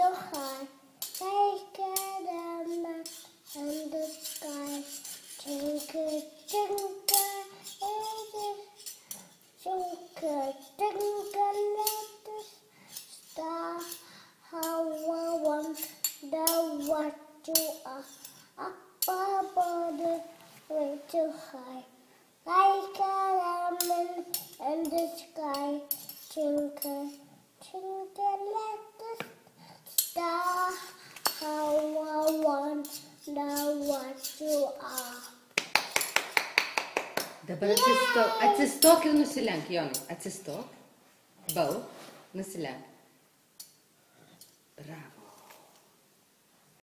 high like a diamond in the sky. Twinkle, twinkle, little star, how I wonder what you are. Up above, up above with you high, like a diamond in the star, how I wonder what you are. Up above the way too high, like a diamond in the sky. Twinkle, twinkle, little star, I wonder what you are. Dabar atsistok, atsistok ir nusilenk, Jonai. Atsistok. Bau. Nusilenk. Bravo.